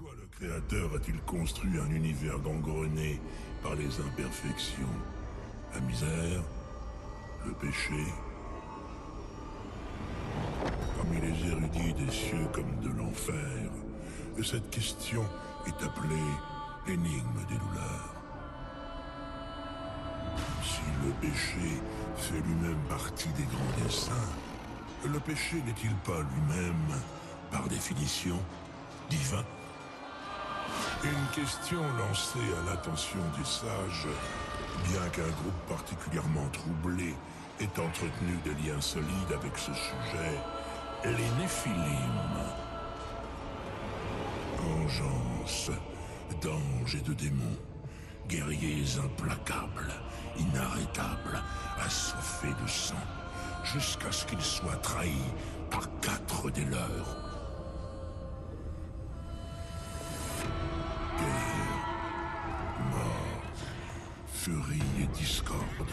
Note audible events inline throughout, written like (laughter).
Pourquoi le Créateur a-t-il construit un univers gangrené par les imperfections? La misère Le péché Parmi les érudits des cieux comme de l'enfer, cette question est appelée l'énigme des douleurs. Si le péché fait lui-même partie des grands desseins, le péché n'est-il pas lui-même, par définition, divin? Une question lancée à l'attention des sages, bien qu'un groupe particulièrement troublé ait entretenu des liens solides avec ce sujet, les Néphilim. Vengeance d'anges et de démons, guerriers implacables, inarrêtables, assoiffés de sang, jusqu'à ce qu'ils soient trahis par quatre des leurs. Furie et discorde,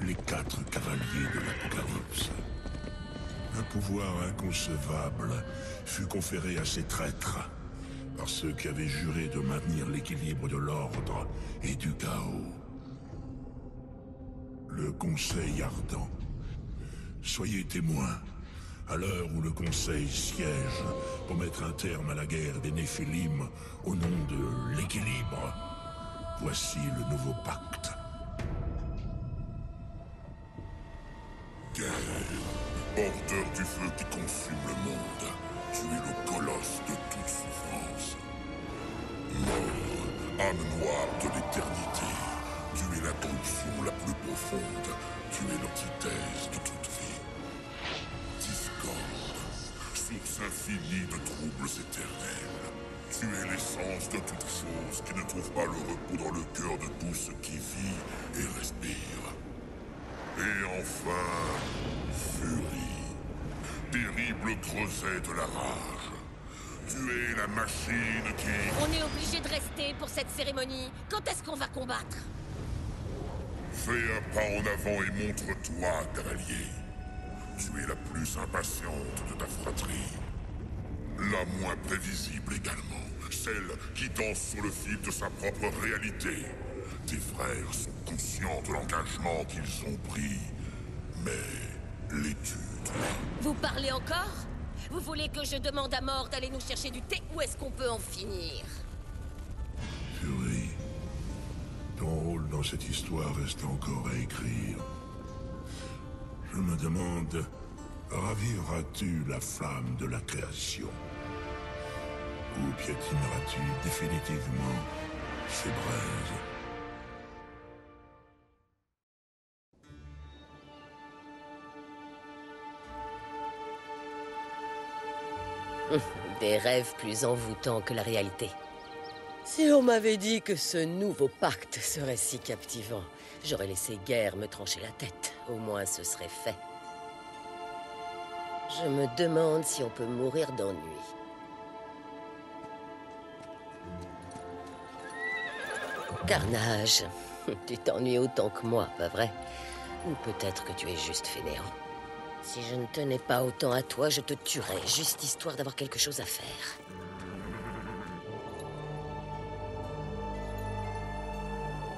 les quatre cavaliers de l'Apocalypse. Un pouvoir inconcevable fut conféré à ces traîtres par ceux qui avaient juré de maintenir l'équilibre de l'ordre et du chaos. Le Conseil ardent. Soyez témoins, à l'heure où le Conseil siège pour mettre un terme à la guerre des Néphilim au nom de l'équilibre, voici le nouveau pacte. Guerre, porteur du feu qui consume le monde, tu es le colosse de toute souffrance. Mort, âme noire de l'éternité, tu es la corruption la plus profonde, tu es l'antithèse de toute vie. Discorde, source infinie de troubles éternels. Tu es l'essence de toute chose qui ne trouve pas le repos dans le cœur de tout ce qui vit et respire. Et enfin, furie. Terrible creuset de la rage. Tu es la machine qui... On est obligé de rester pour cette cérémonie. Quand est-ce qu'on va combattre? Fais un pas en avant et montre-toi, cavalier. Tu es la plus impatiente de ta fratrie. La moins prévisible également. Celle qui danse sur le fil de sa propre réalité. Tes frères sont conscients de l'engagement qu'ils ont pris. Mais l'étude... Vous parlez encore? Vous voulez que je demande à mort d'aller nous chercher du thé? Ou est-ce qu'on peut en finir? Fury, ton rôle dans cette histoire reste encore à écrire. Je me demande, raviveras-tu la flamme de la création? Ou piétineras-tu définitivement ses braises (laughs) Des rêves plus envoûtants que la réalité. Si on m'avait dit que ce nouveau pacte serait si captivant, j'aurais laissé guerre me trancher la tête. Au moins ce serait fait. Je me demande si on peut mourir d'ennui. Carnage, (laughs) tu t'ennuies autant que moi, pas vrai? Ou peut-être que tu es juste fainéant. Si je ne tenais pas autant à toi, je te tuerais, juste histoire d'avoir quelque chose à faire.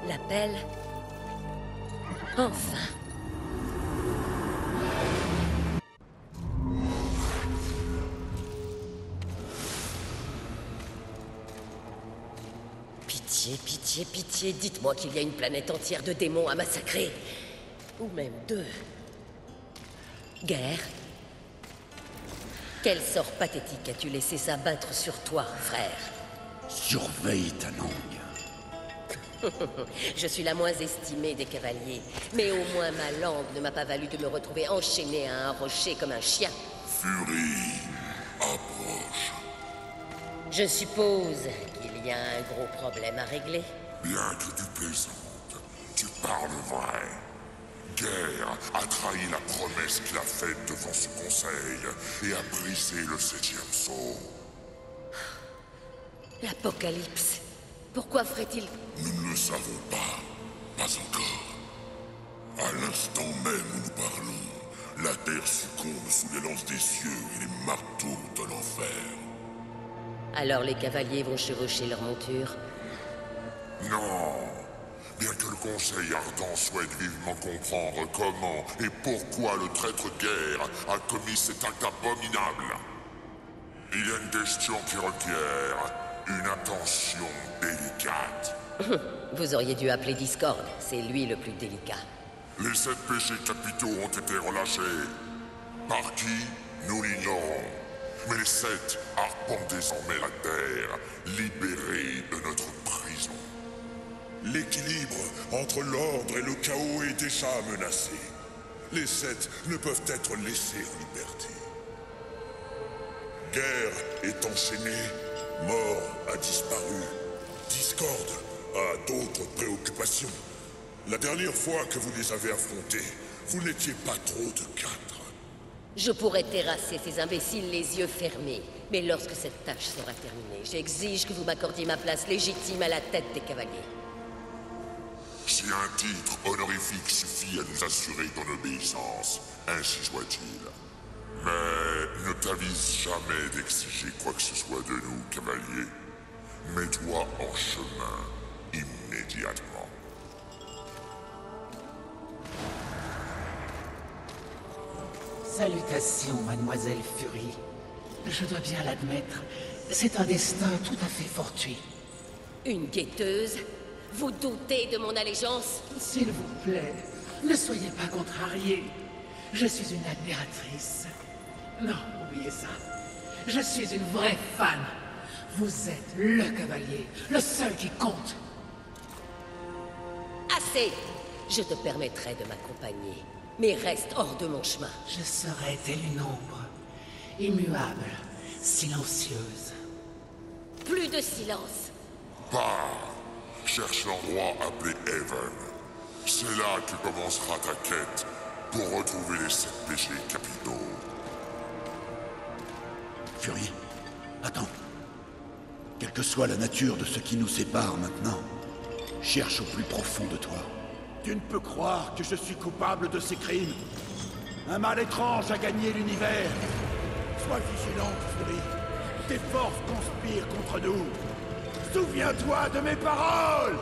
L'appel Enfin Pitié, pitié, pitié, dites-moi qu'il y a une planète entière de démons à massacrer. Ou même deux. Guerre Quel sort pathétique as-tu laissé s'abattre sur toi, frère? Surveille ta langue. (laughs) Je suis la moins estimée des cavaliers, mais au moins ma langue ne m'a pas valu de me retrouver enchaîné à un rocher comme un chien. Furie, approche. Je suppose y a un gros problème à régler. Bien que tu plaisantes, tu parles vrai. Guerre a trahi la promesse qu'il a faite devant ce conseil et a brisé le septième sceau. L'Apocalypse. Pourquoi ferait-il? Nous ne le savons pas. Pas encore. À l'instant même où nous parlons, la Terre succombe sous les lances des cieux et les marteaux de l'enfer. Alors les cavaliers vont chevaucher leur monture Non. Bien que le Conseil ardent souhaite vivement comprendre comment et pourquoi le traître guerre a commis cet acte abominable, il y a une question qui requiert une attention délicate. (laughs) Vous auriez dû appeler Discord, c'est lui le plus délicat. Les sept péchés capitaux ont été relâchés. Par qui Nous l'ignorons. Mais les sept arpentent désormais la terre, libérés de notre prison. L'équilibre entre l'ordre et le chaos est déjà menacé. Les sept ne peuvent être laissés en liberté. Guerre est enchaîné, mort a disparu, discorde a d'autres préoccupations. La dernière fois que vous les avez affrontés, vous n'étiez pas trop de quatre. Je pourrais terrasser ces imbéciles les yeux fermés, mais lorsque cette tâche sera terminée, j'exige que vous m'accordiez ma place légitime à la tête des cavaliers. Si un titre honorifique suffit à nous assurer ton obéissance, ainsi soit-il. Mais ne t'avise jamais d'exiger quoi que ce soit de nous, cavalier. Mets-toi en chemin immédiatement. Salutations, mademoiselle Fury. Je dois bien l'admettre, c'est un destin tout à fait fortuit. Une guetteuse Vous doutez de mon allégeance S'il vous plaît, ne soyez pas contrariés. Je suis une admiratrice. Non, oubliez ça. Je suis une vraie fan. Vous êtes le cavalier, le seul qui compte. Assez Je te permettrai de m'accompagner, mais reste hors de mon chemin. Je serai telle une ombre, immuable, silencieuse. Plus de silence Pars Cherche l'endroit appelé Haven. C'est là que commencera ta quête pour retrouver les sept péchés capitaux. Fury, attends. Quelle que soit la nature de ce qui nous sépare maintenant, cherche au plus profond de toi. Tu ne peux croire que je suis coupable de ces crimes. Un mal étrange a gagné l'univers. Sois vigilante, Fury. Tes forces conspirent contre nous. Souviens-toi de mes paroles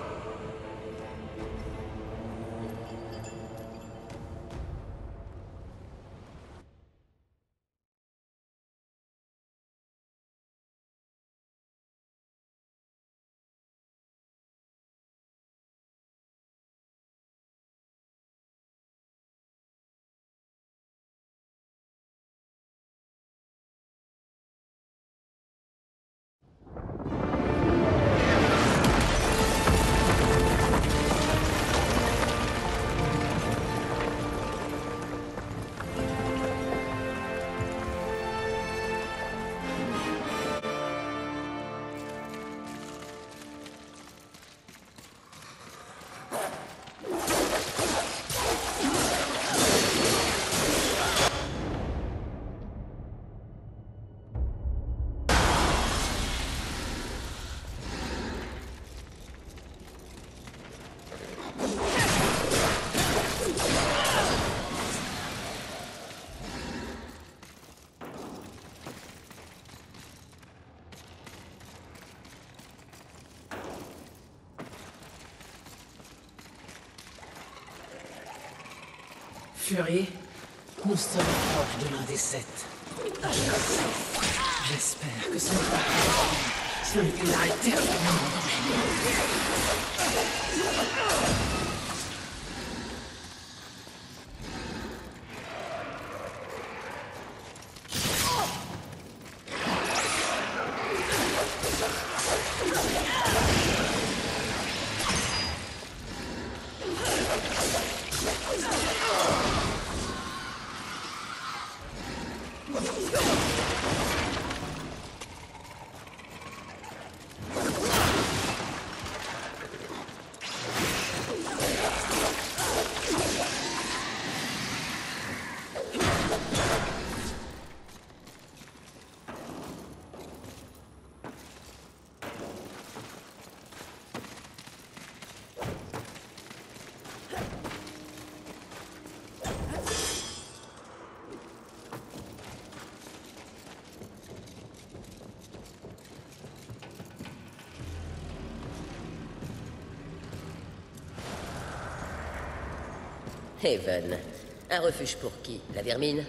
Fury, nous sommes proches de l'un des sept. J'espère que ce n'est pas celui qui l'a éternellement en danger. Haven. Un refuge pour qui La vermine?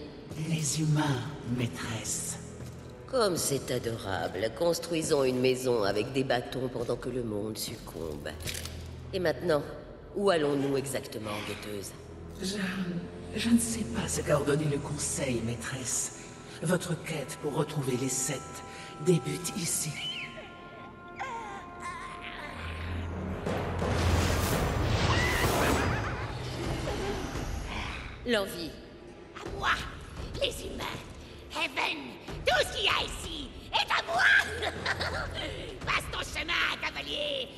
Les humains, maîtresse. Comme c'est adorable. Construisons une maison avec des bâtons pendant que le monde succombe. Et maintenant, où allons-nous exactement, guetteuse? Je... Je ne sais pas ce qu'a ordonné le Conseil, maîtresse. Votre quête pour retrouver les sept débute ici. L'envie. À moi, les humains. Heaven, tout ce qu'il y a ici est à moi (laughs) Passe ton chemin, cavalier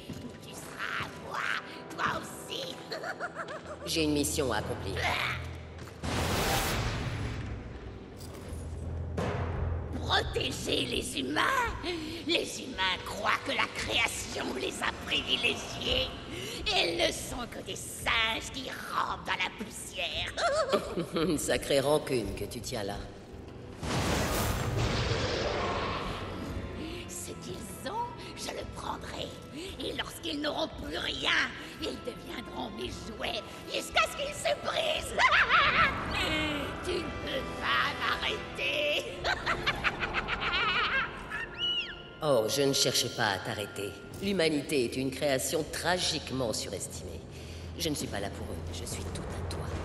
Tu seras à moi, toi aussi (laughs) J'ai une mission à accomplir. Les humains Les humains croient que la création les a privilégiés. Ils ne sont que des singes qui rampent dans la poussière. (laughs) Une sacrée rancune que tu tiens là. Ce qu'ils ont, je le prendrai. Et lorsqu'ils n'auront plus rien, ils deviendront mes jouets jusqu'à ce qu'ils se brisent. (laughs) tu ne peux pas m'arrêter. (laughs) Oh, je ne cherche pas à t'arrêter. L'humanité est une création tragiquement surestimée. Je ne suis pas là pour eux, je suis tout à toi.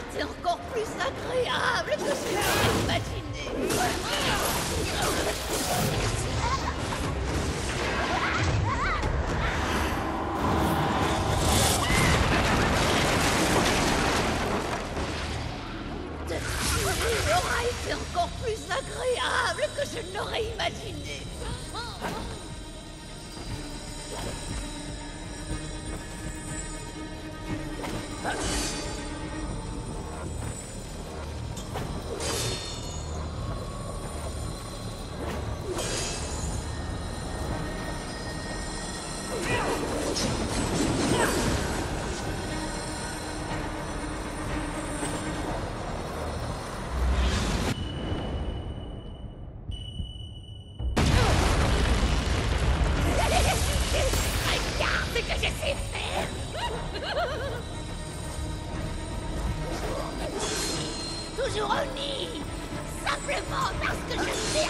Été encore plus agréable que ce que j'ai imaginé. Il aura été encore plus agréable que je ne l'aurais imaginé. Regarde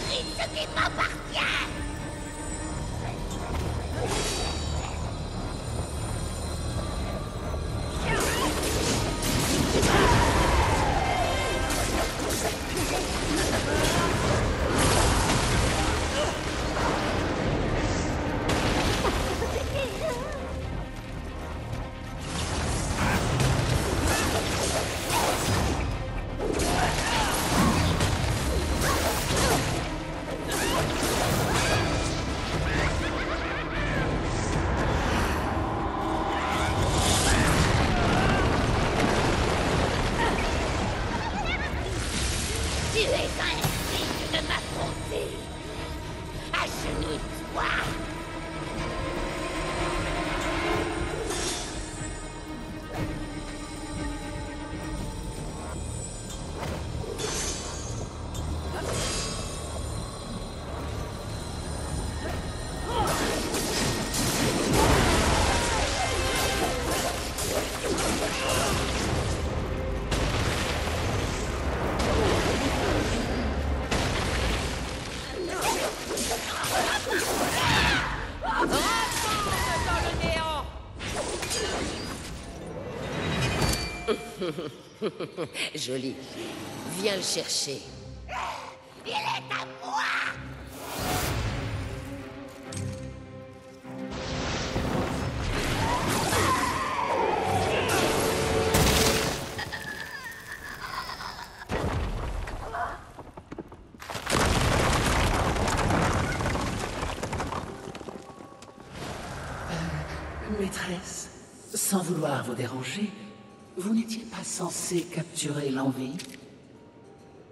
mérite ce qui m'appartient (laughs) Joli. Viens le chercher. Il est à moi Maîtresse, sans vouloir vous déranger, vous n'étiez pas censé capturer l'envie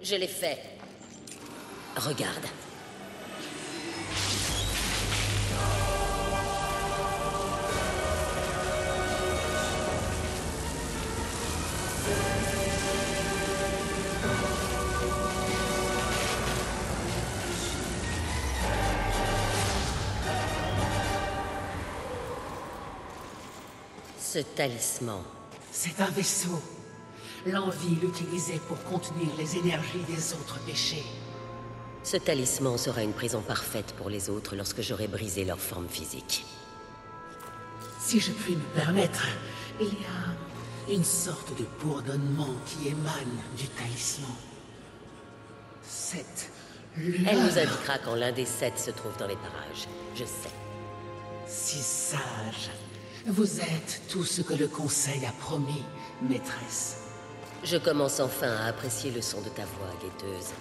Je l'ai fait. Regarde. Ce talisman c'est un vaisseau. L'envie l'utilisait pour contenir les énergies des autres péchés. Ce talisman sera une prison parfaite pour les autres lorsque j'aurai brisé leur forme physique. Si je puis me permettre, il y a une sorte de bourdonnement qui émane du talisman. Cette lueur... Elle nous indiquera quand l'un des sept se trouve dans les parages. Je sais. Si sage. Vous êtes tout ce que le Conseil a promis, maîtresse. Je commence enfin à apprécier le son de ta voix, guetteuse.